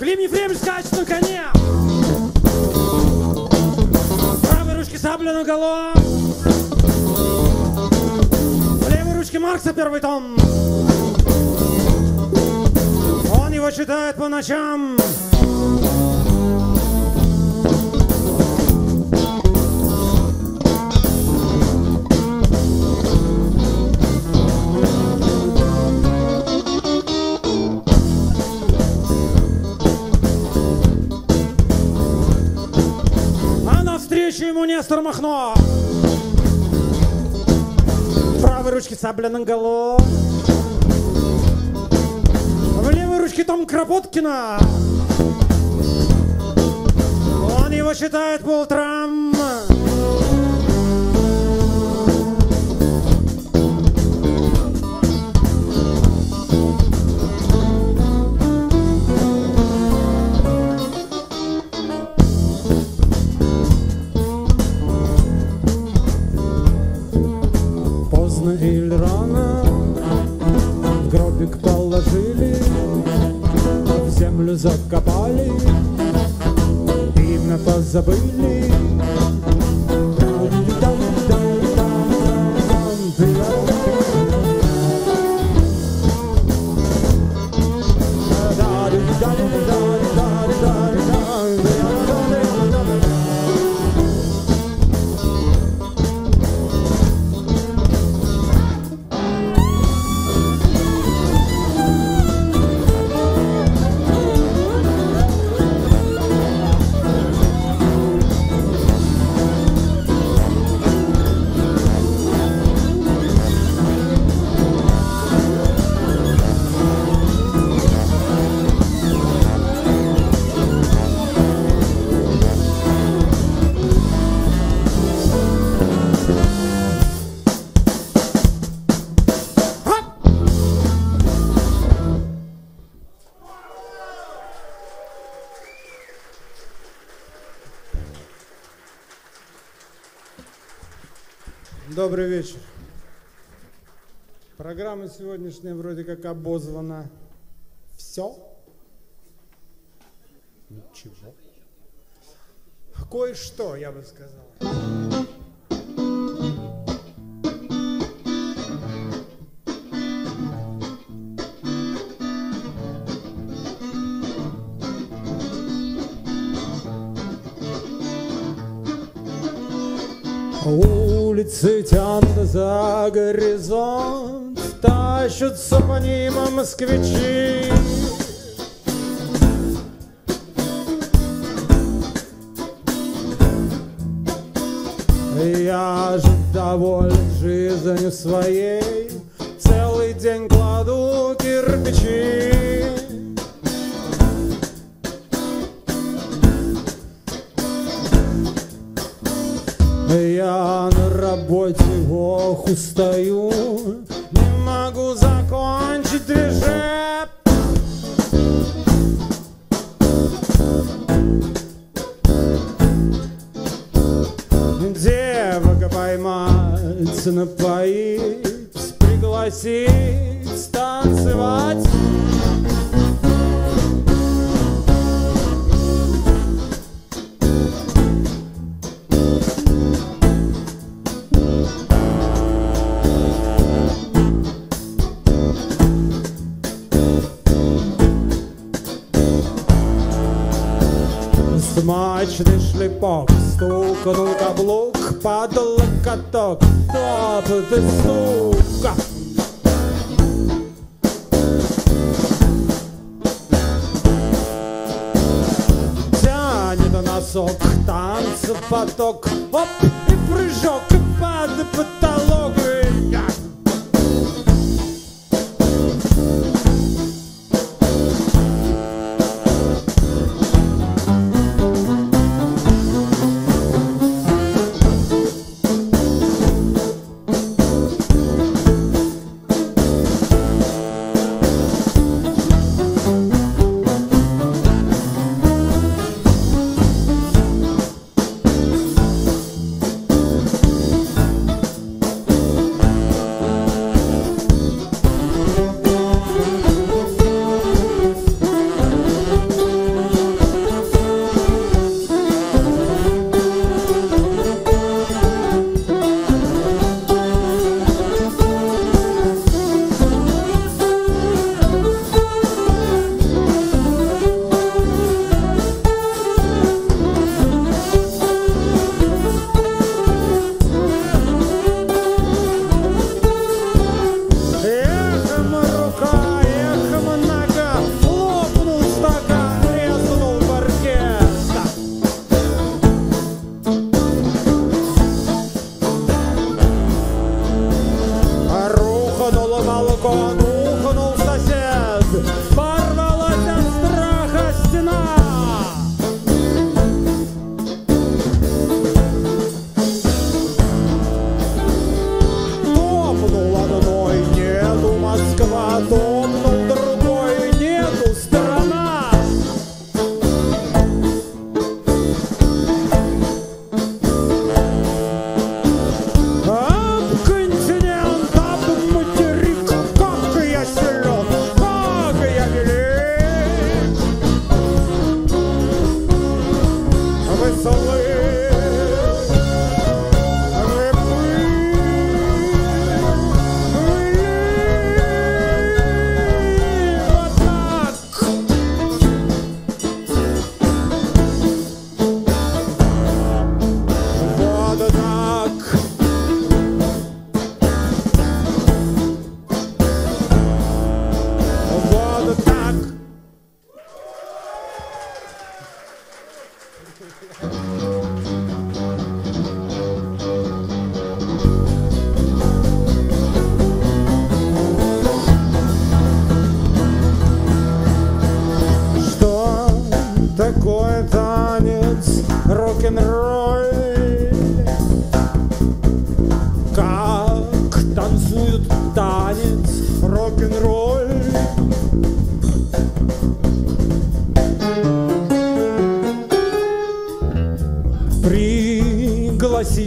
Клим Ефремович скачет на коне. Правой ручке сабля на голо. В левой ручке Маркса первый том. Он его читает по ночам. Ему Нестор Махно. Правой ручке сабля на голо. В левой ручке Том Кропоткина. Он его читает по утрам. Добрый вечер. Программа сегодняшняя вроде как обозвана «Все». Ничего. Кое-что, я бы сказал. Улицы тянут за горизонт, Тащатся по ним москвичи. Я же доволен жизнью своей, Целый день кладу кирпичи. Я работе ох устаю, не могу закончить движение. Девок поймать, напоить, пригласить танцевать. Смачный шлепок, стукнул каблук, падал каток, топ ты сука. Тянет носок, танцы поток, оп,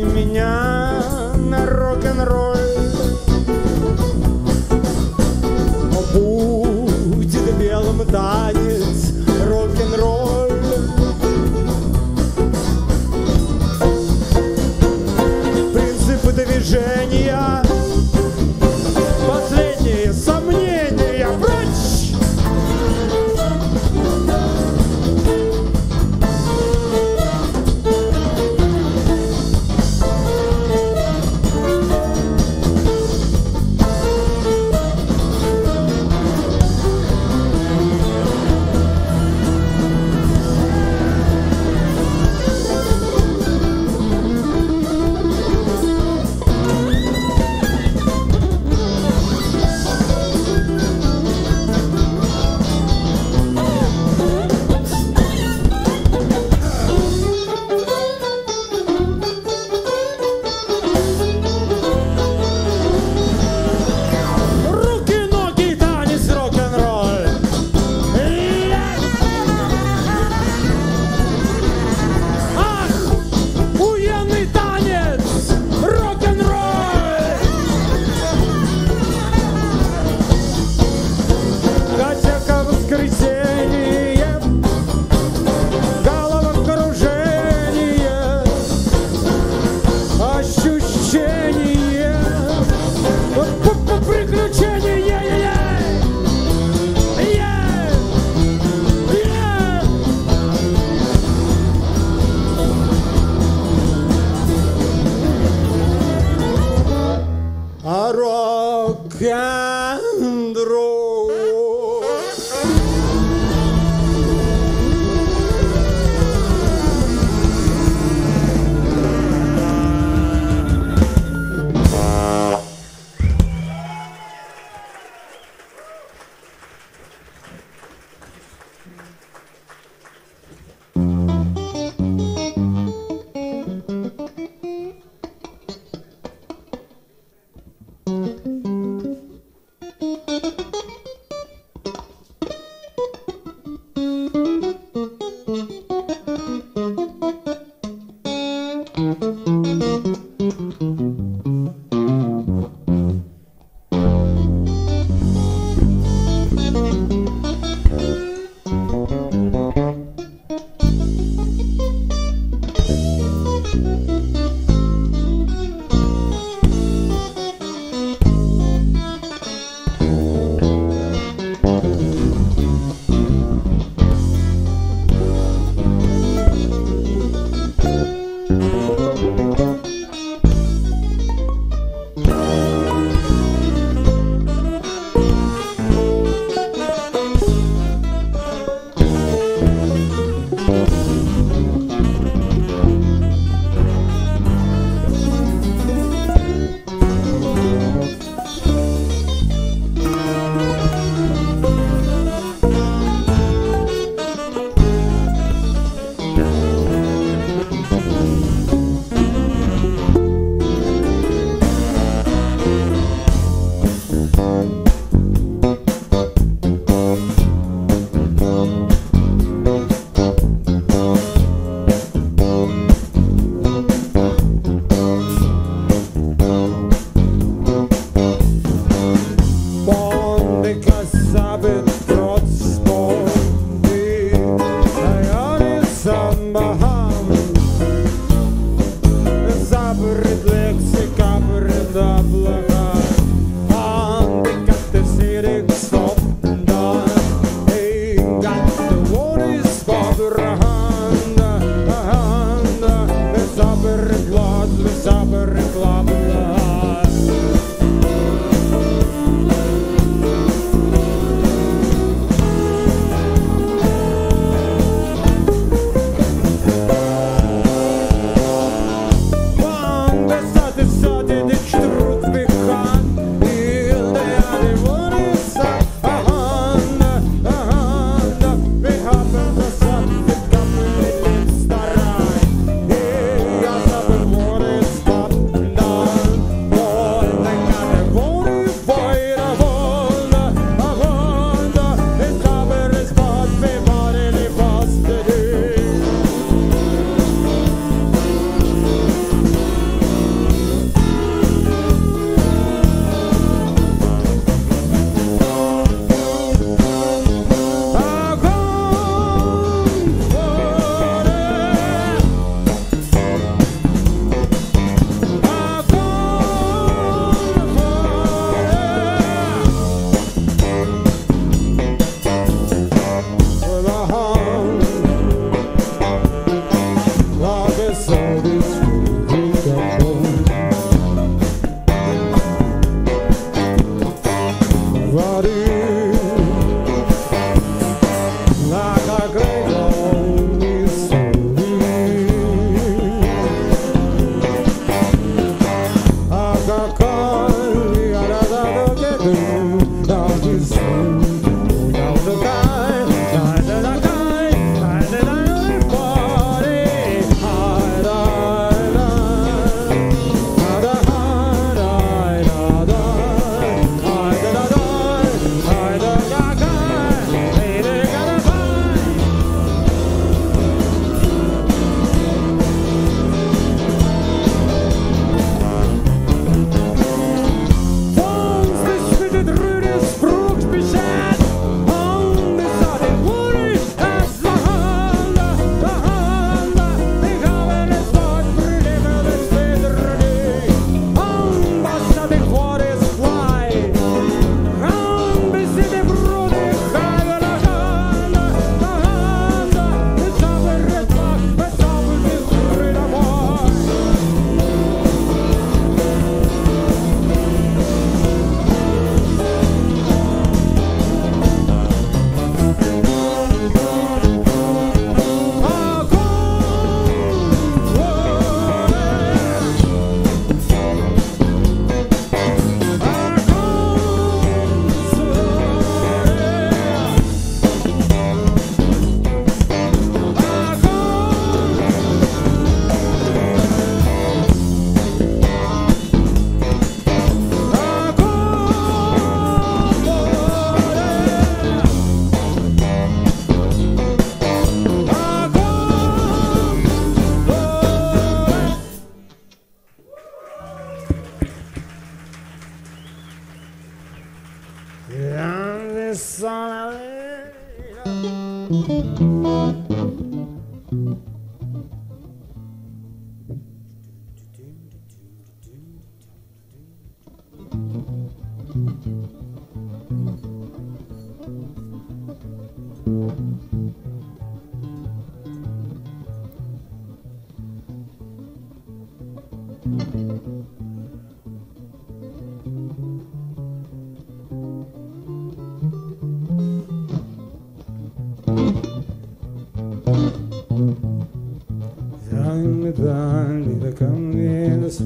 меня на рок-н-ролл. Будет белым танец,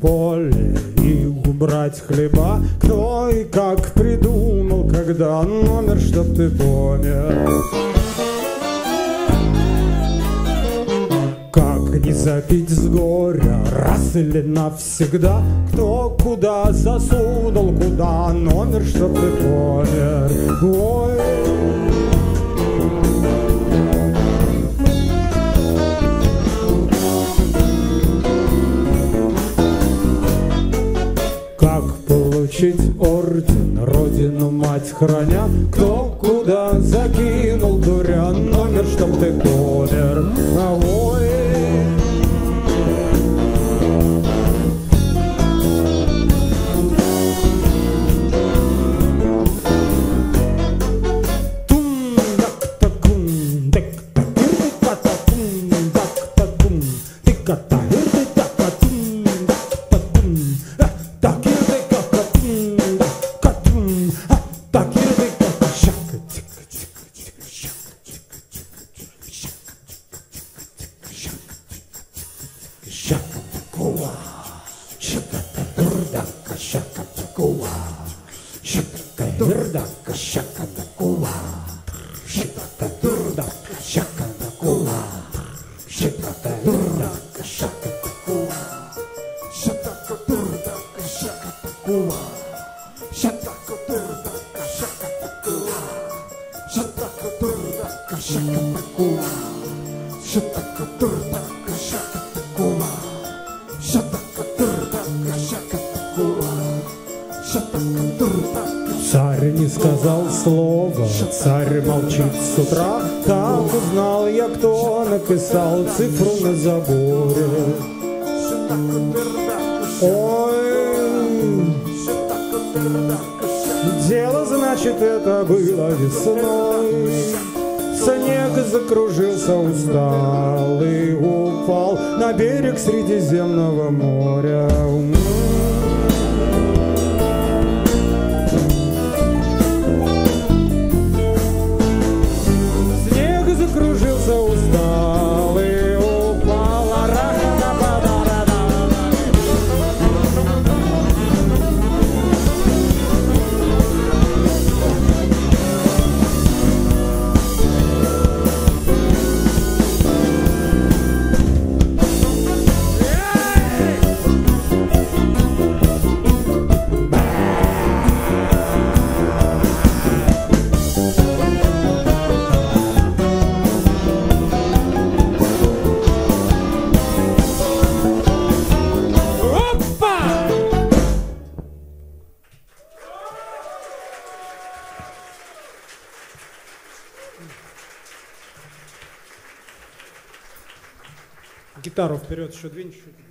поле и убрать хлеба. Кто и как придумал, когда номер, чтоб ты понял Как не запить с горя раз или навсегда. Кто куда засунул, куда номер, чтоб ты помер храня Кто цифру на заборе. Ой, дело, значит, это было весной. Снег закружился устал и упал на берег Средиземного моря. Гитару вперед еще двинь чуть-чуть.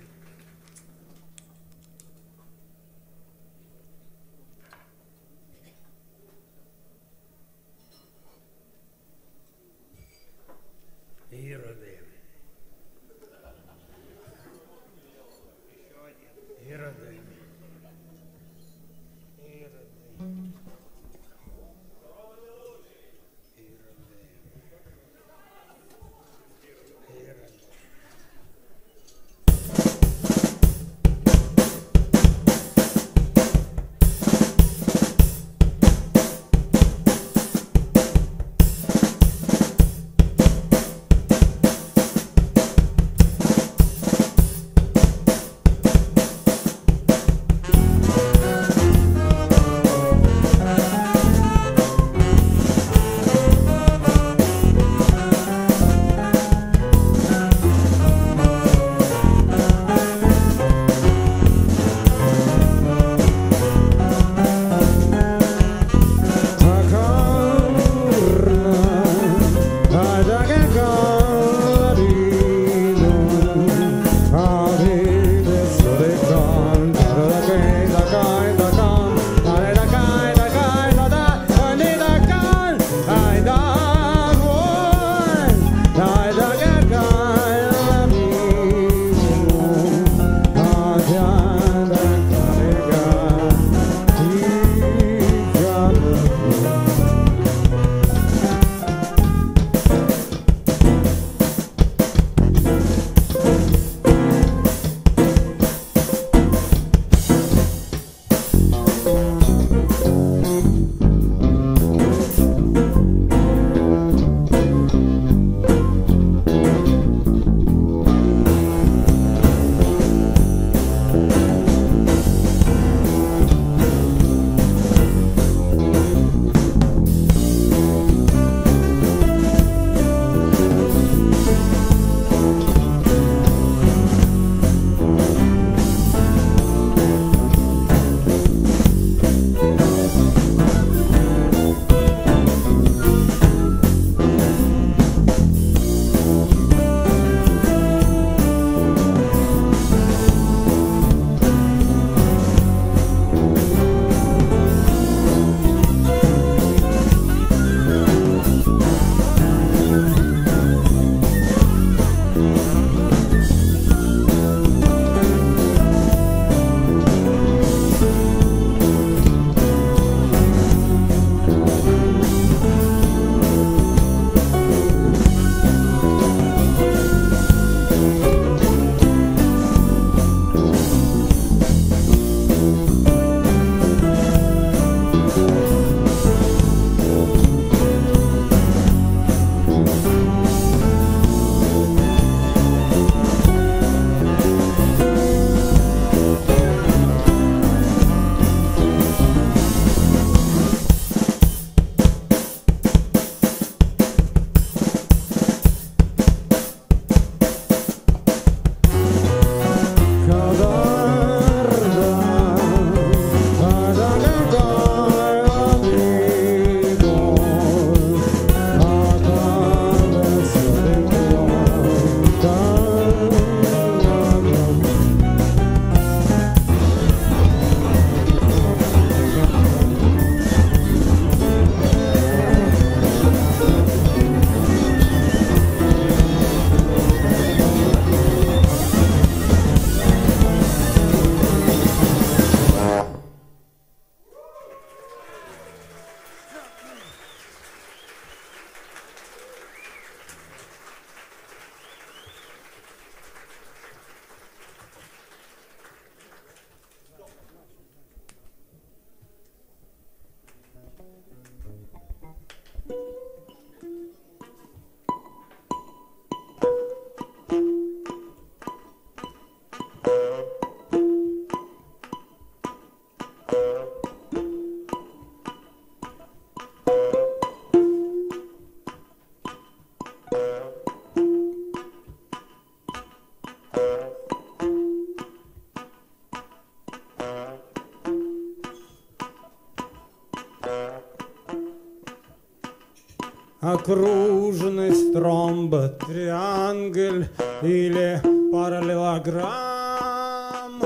Окружность, ромба, триангель или параллелограмм.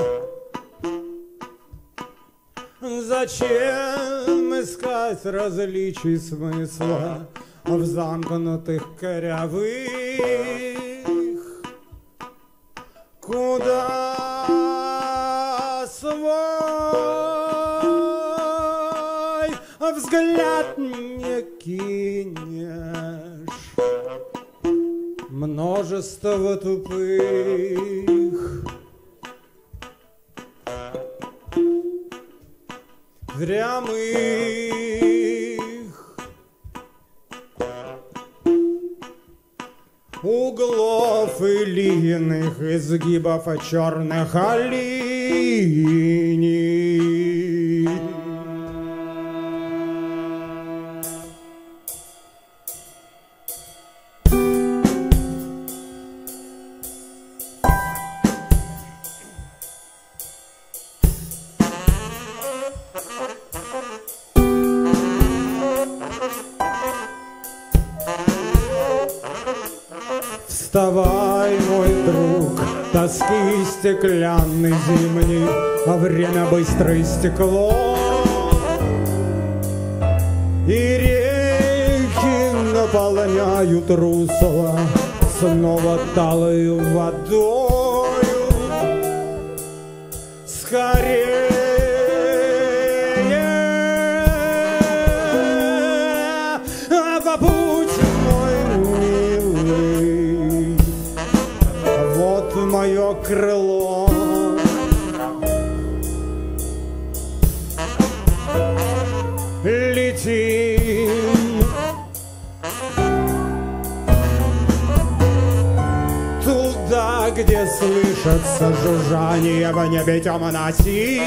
Зачем искать различий смысла в замкнутых корявых? Кинешь? Множество тупых прямых углов и линих изгибов черных линий. Стеклянный зимний, а время быстро истекло. И реки наполняют русло снова талою водою. Скорее слышится жужжание в небе темно-синем.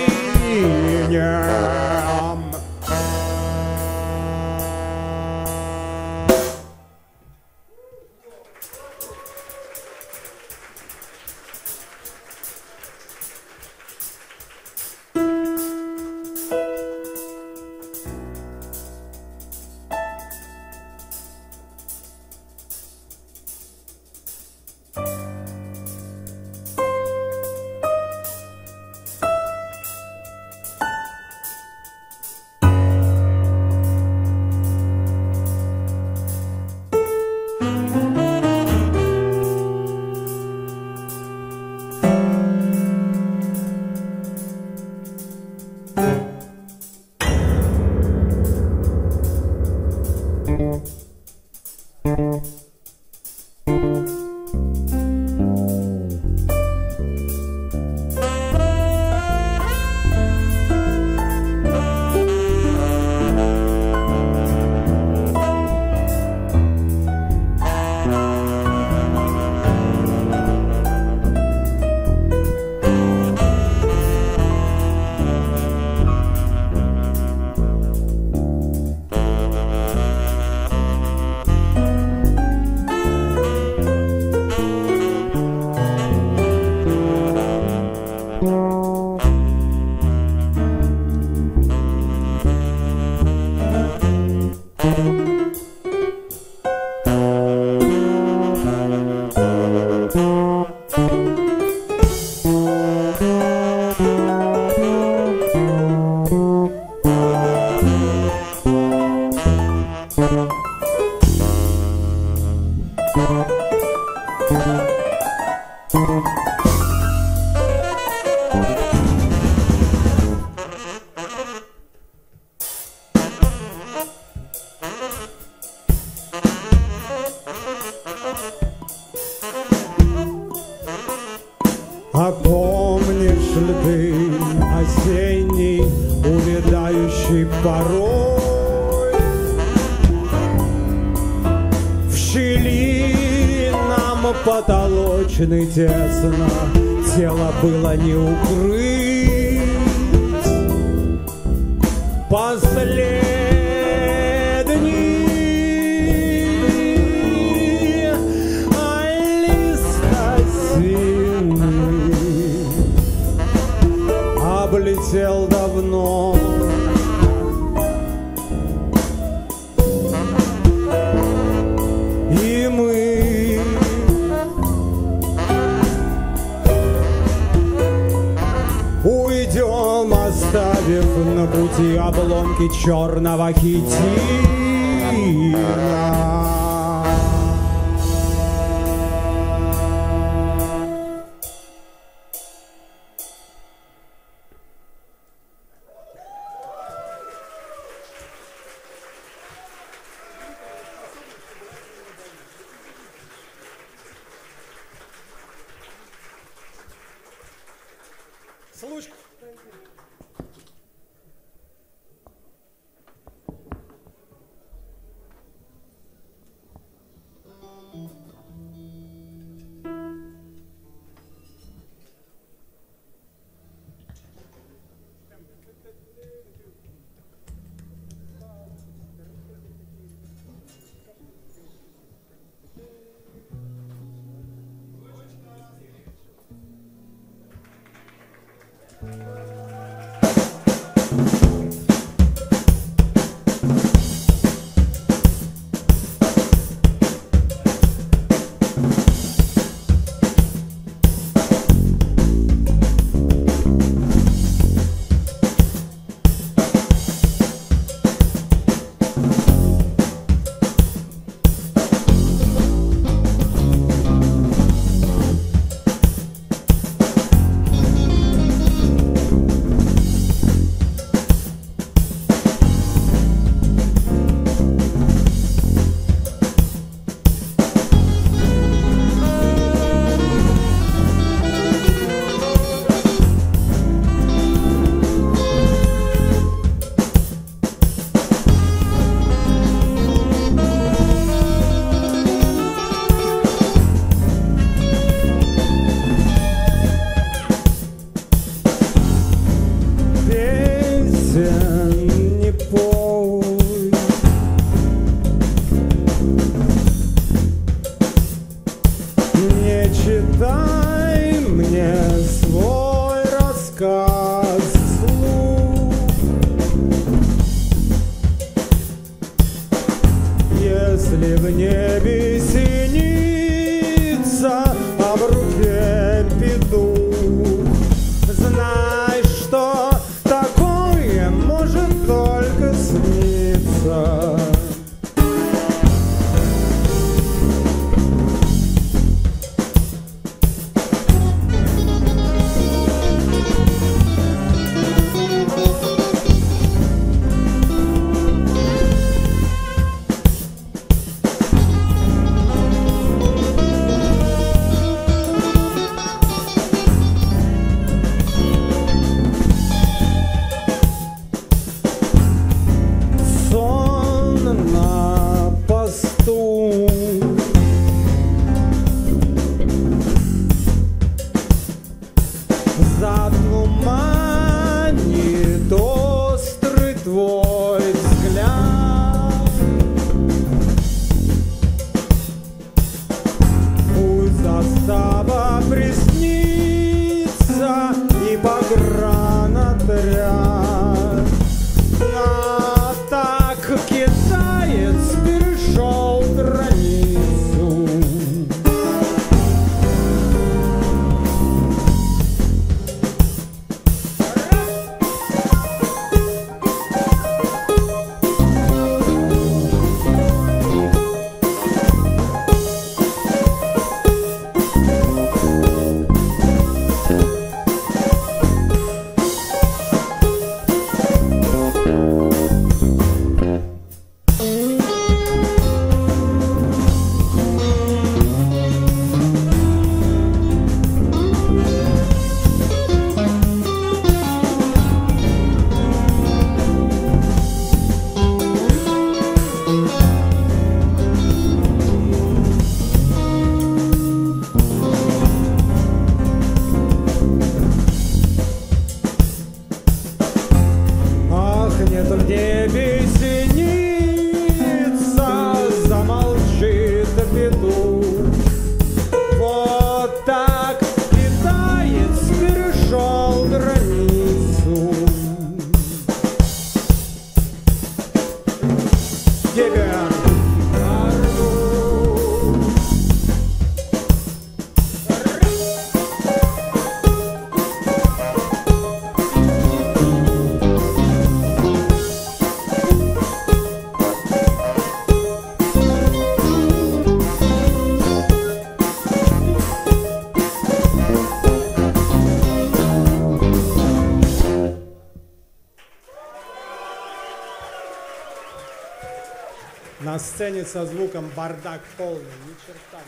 Сцене со звуком бардак полный, ни черта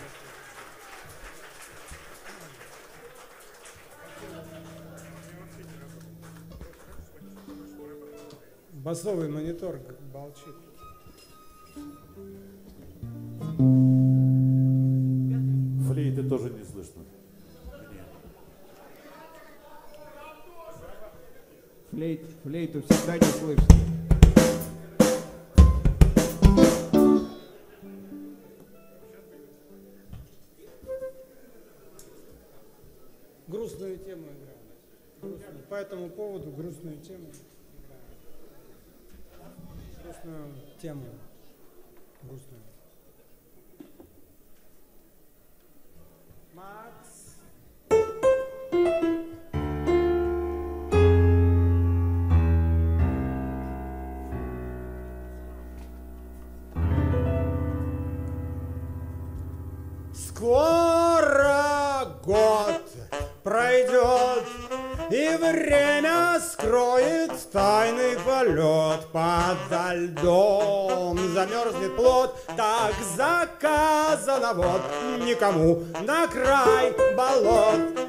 не Басовый монитор молчит. Флейты тоже не слышно. Флейт, флейту всегда не слышно. Грустную тему. Грустную. По этому поводу грустную тему играем. Грустную тему. Грустную. Макс. Время скроет тайный полет. Подо льдом замерзнет плод, так заказано вот никому на край болот.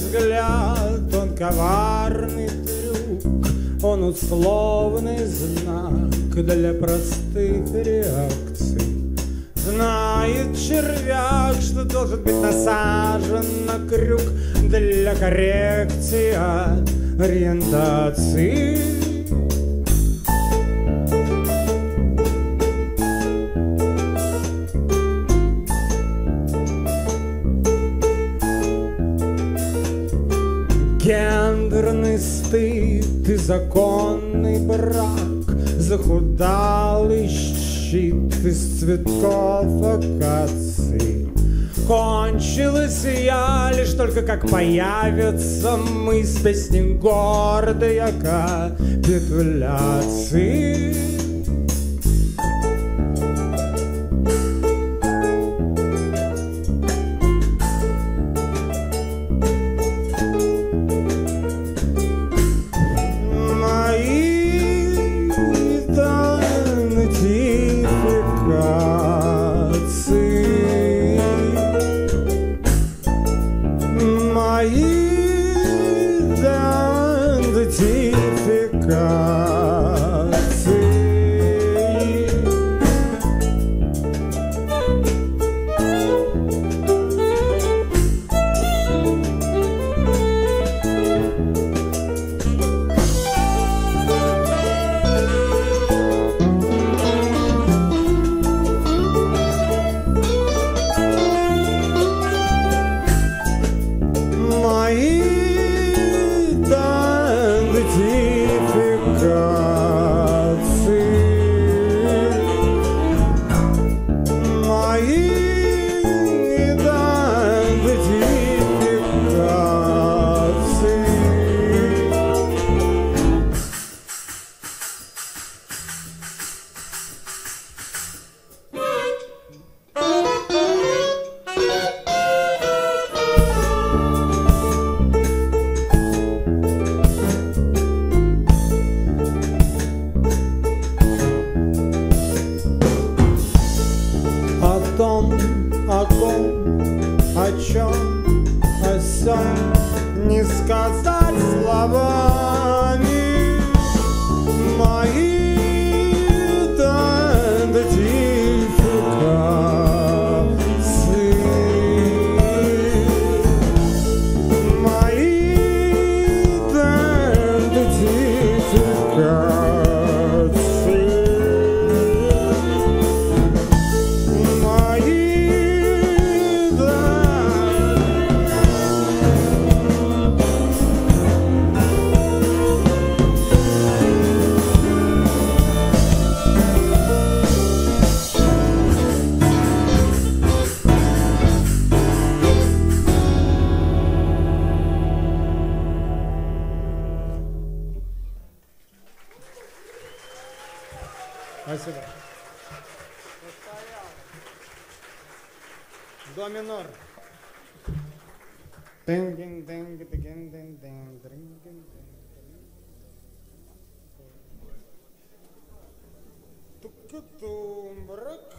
Взгляд, он коварный трюк, он условный знак для простых реакций. Знает червяк, что должен быть насажен на крюк для коррекции ориентации. Стыд и законный брак Захудалый щит из цветков акации Кончилась я лишь только как появится мы с песней гордой капитуляции. Boom, bruk,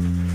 Mm-hmm.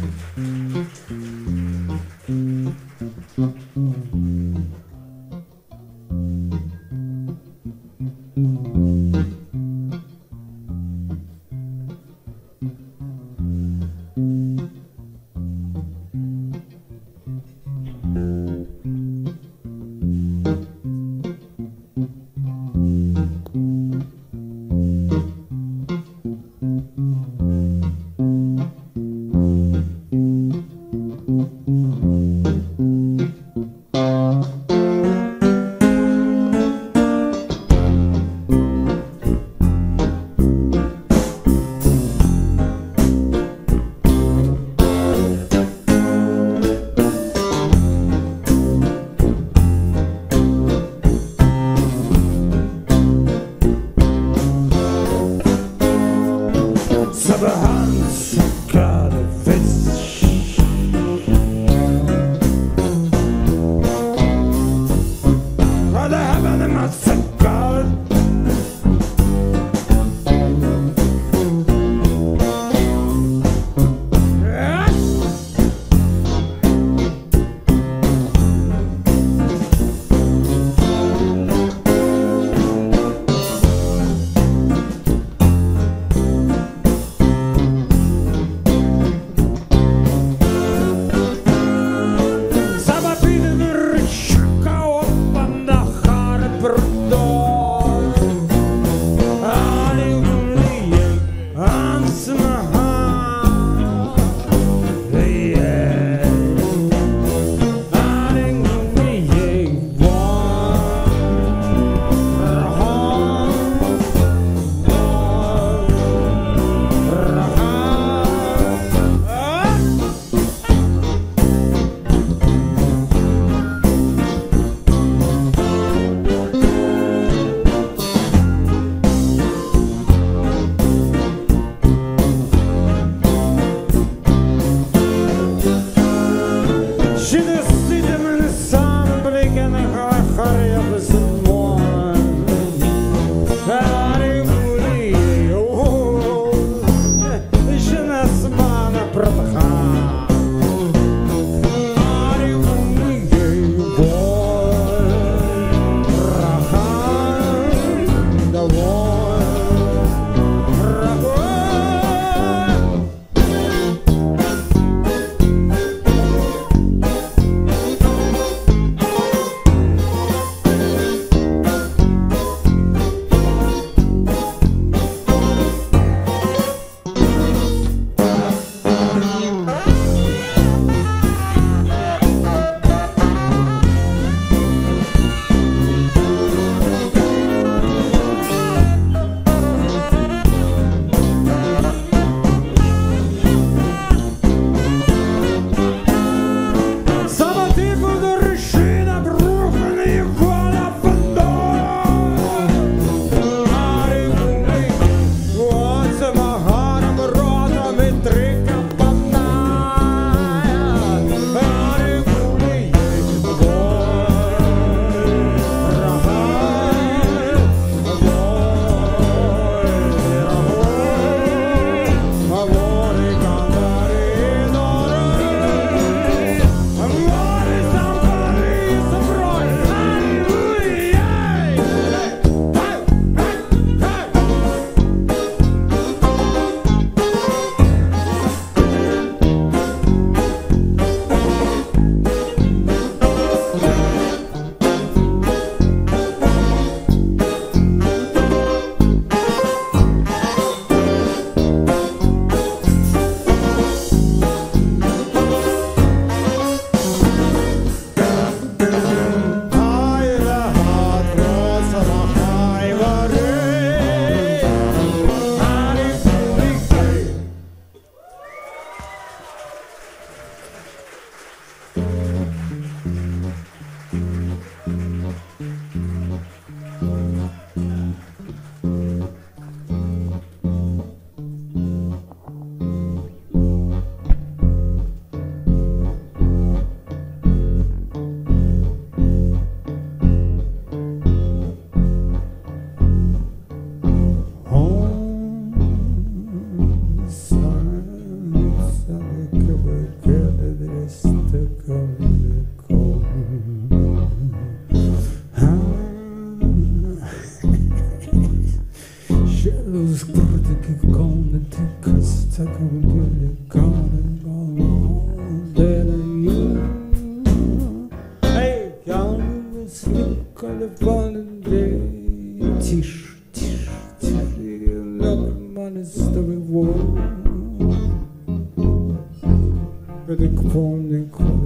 They come, they.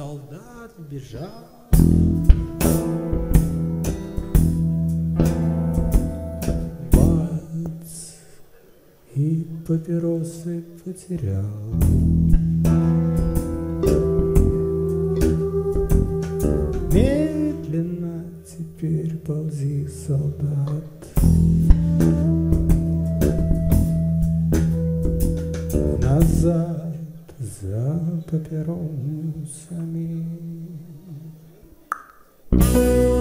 солдат бежал, Бац, и папиросы потерял. papieros a.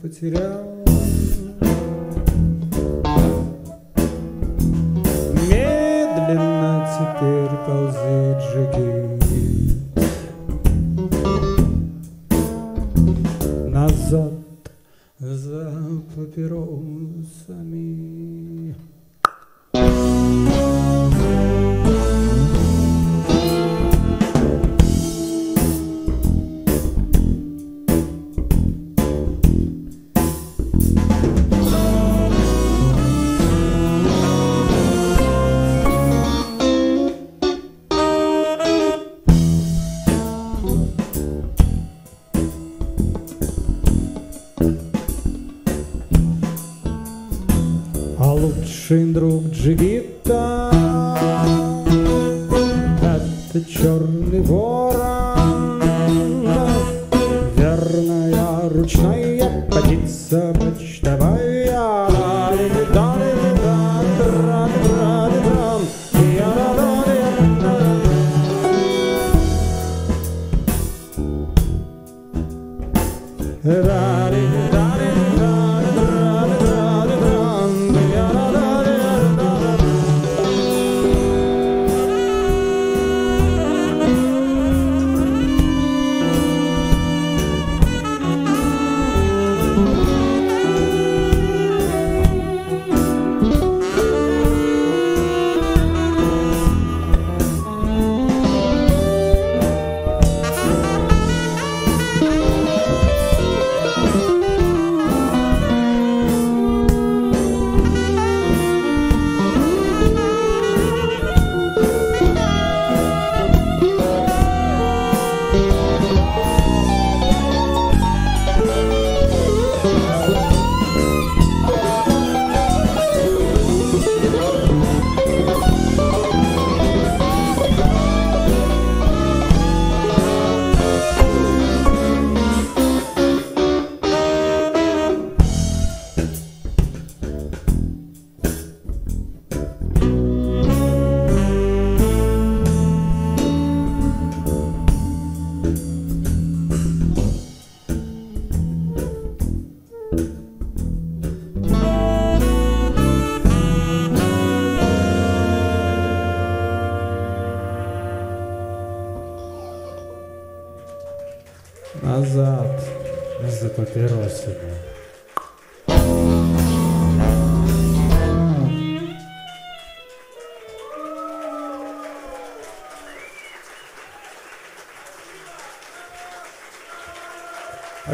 потерял. that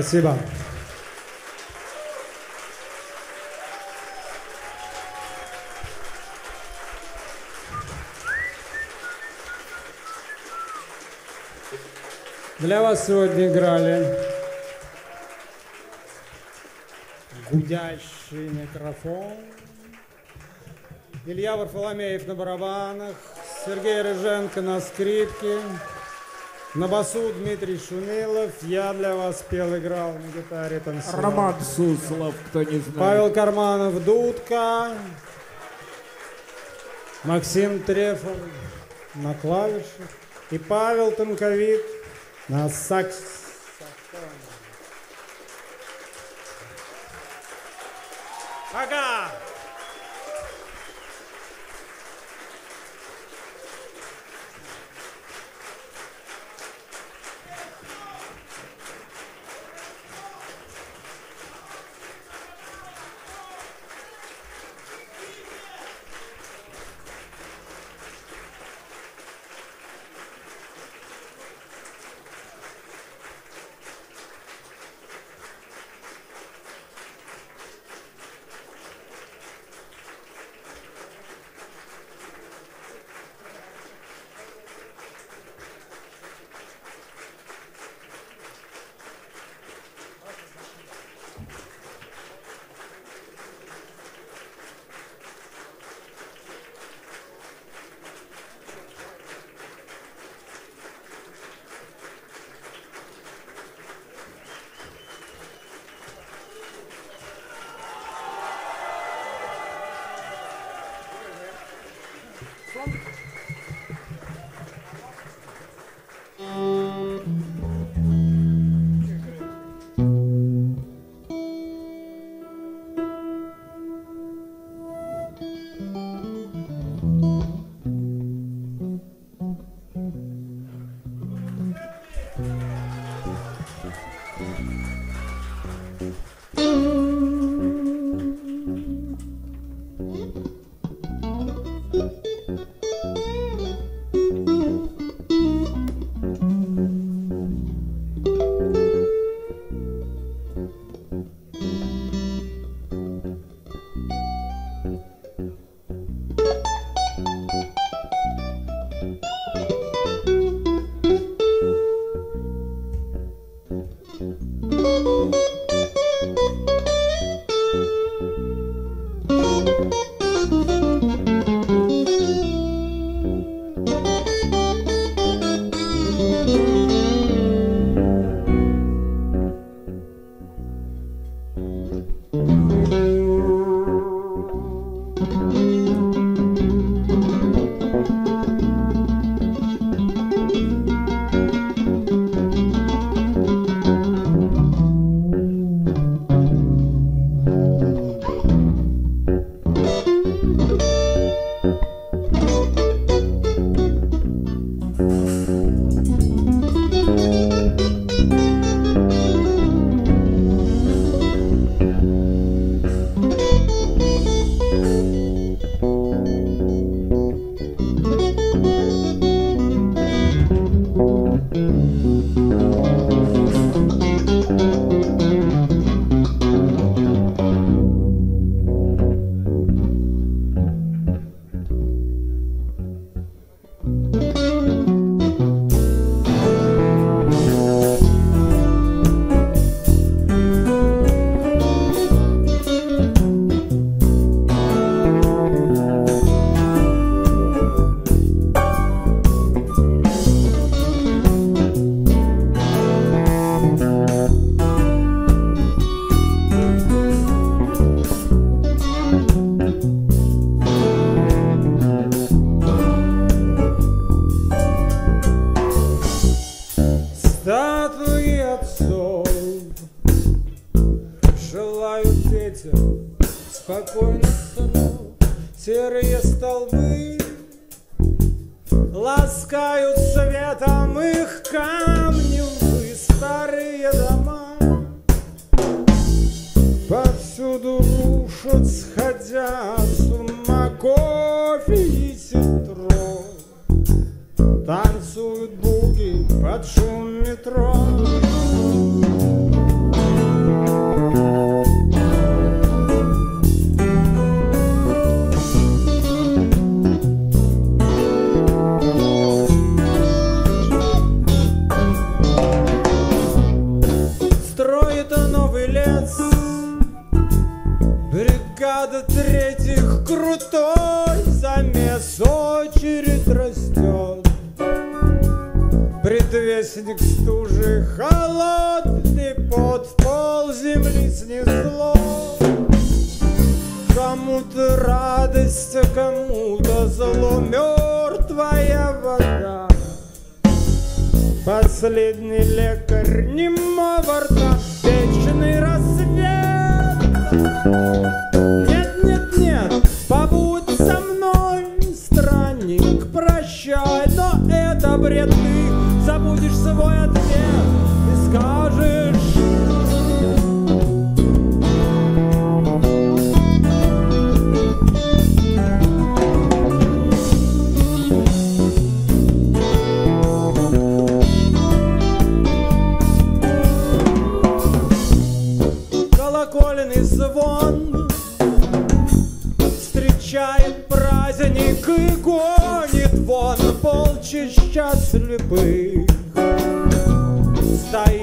Спасибо. Для вас сегодня играли гудящий микрофон, Илья Варфоломеев на барабанах, Сергей Рыженко на скрипке, на басу Дмитрий Шумилов, я для вас пел, играл на гитаре, танцевал. Роман Суслов, кто не знает. Павел Карманов, дудка, Максим Трефов на клавишах и Павел Тонковит на сакс. Пока!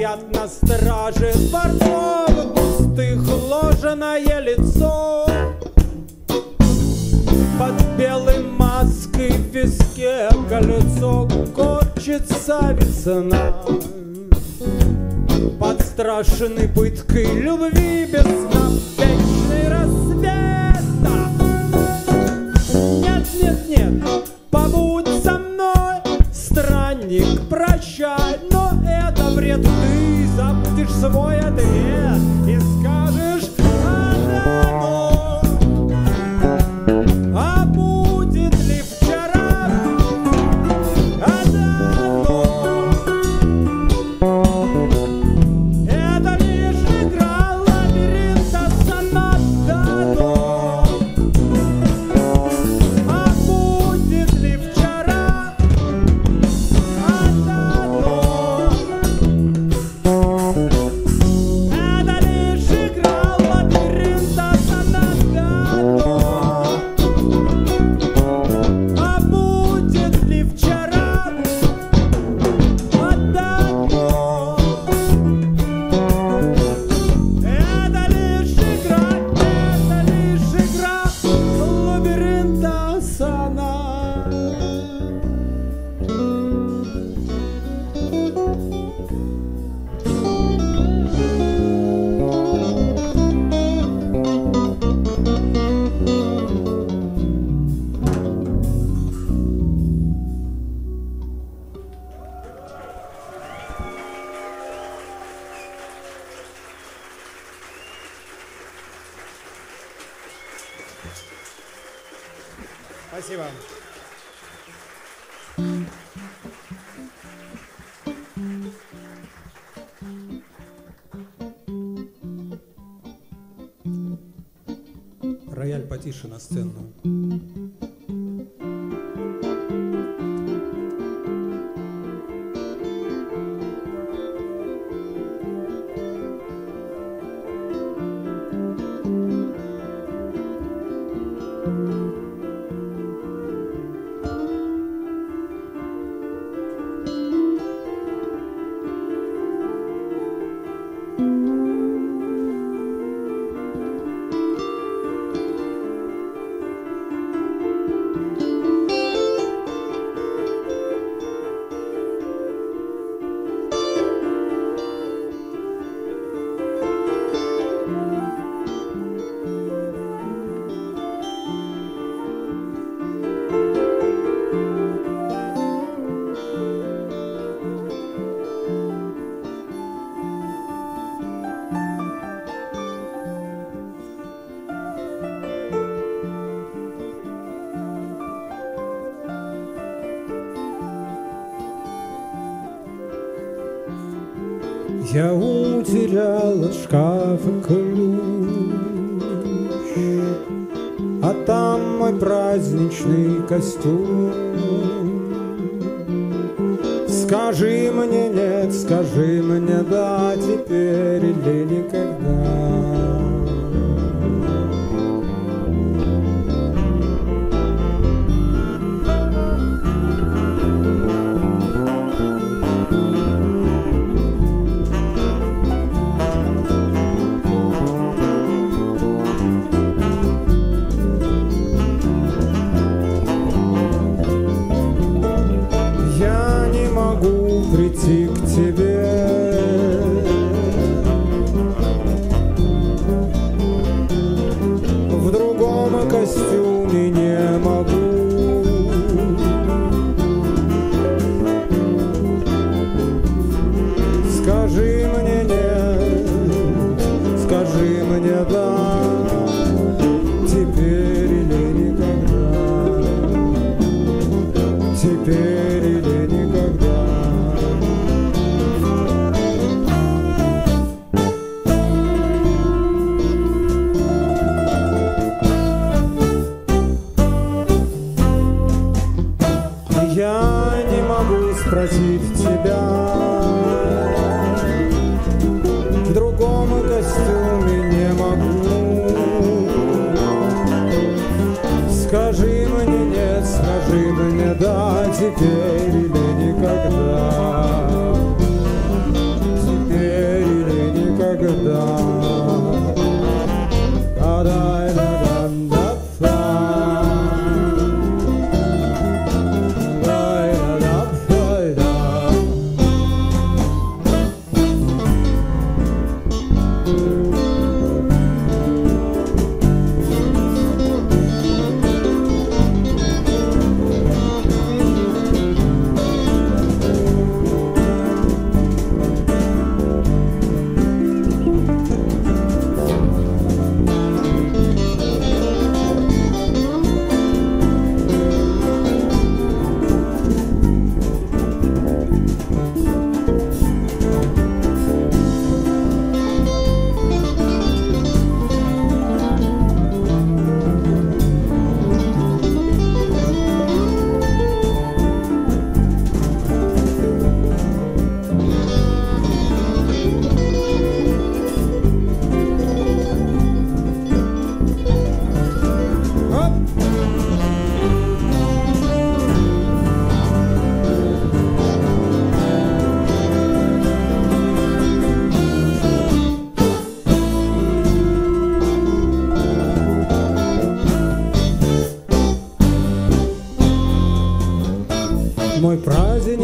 стоят на страже дворцов Густых ложеное лицо. Под белой маской в виске колесо Корчится весна. Под страшной пыткой любви без сна Вечный рассвет. Нет, нет, нет. запрет, ты забудешь свой ответ и скажешь. To.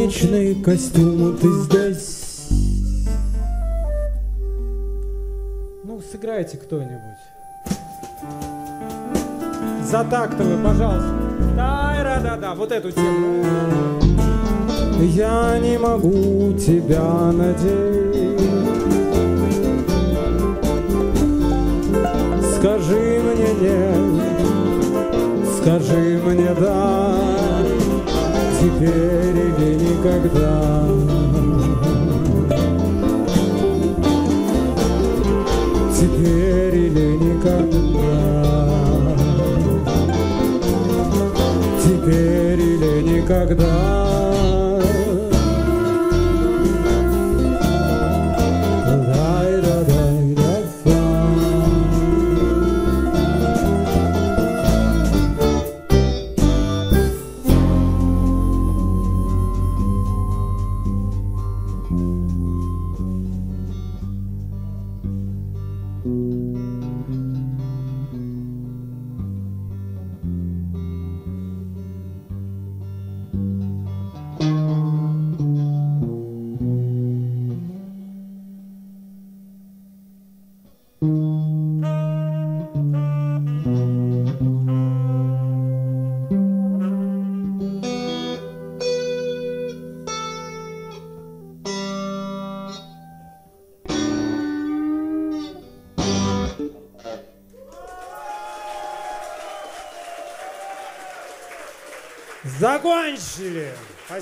Праздничный костюм, ты здесь? Ну, сыграйте кто-нибудь. За тактовый, пожалуйста. Да, да, да, вот эту тему. Я не могу тебя надеть. Скажи мне нет, скажи мне да, теперь или никогда. Теперь или никогда. Теперь или никогда.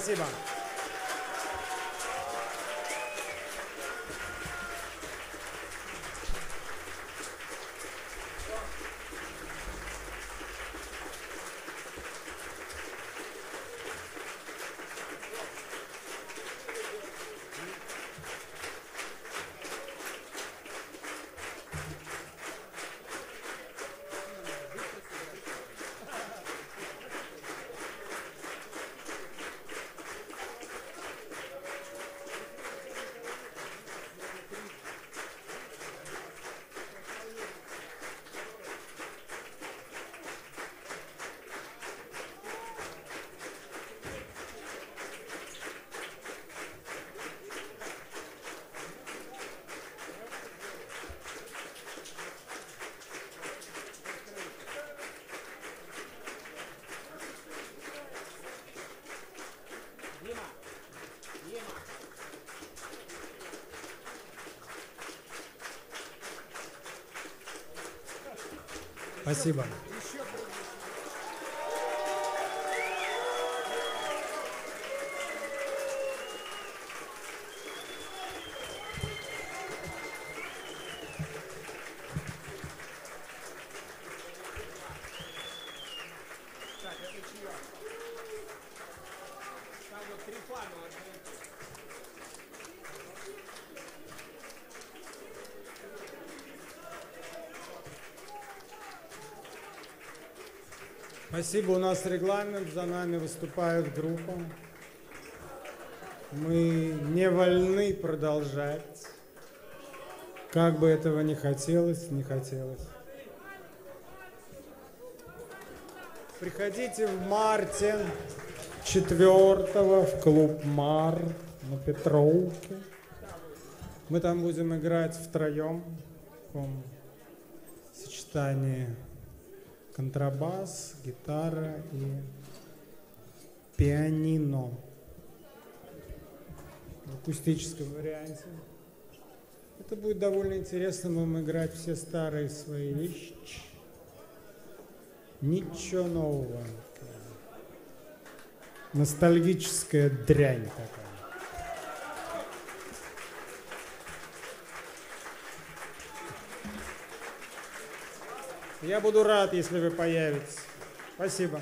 Спасибо. Спасибо. Спасибо, у нас регламент, за нами выступает группа. Мы не вольны продолжать. Как бы этого не хотелось, не хотелось. Приходите в марте 4 в клуб Мар на Петровке. Мы там будем играть втроем в сочетании контрабас, гитара и пианино в акустическом варианте. Это будет довольно интересно, будем играть все старые свои вещи. Ничего нового. Ностальгическая дрянь такая. Я буду рад, если вы появитесь. Спасибо.